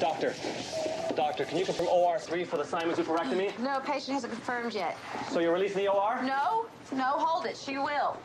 Doctor, doctor, can you confirm OR3 for the Simon's oophorectomy? No, patient hasn't confirmed yet. So you're releasing the OR? No, no, hold it. She will.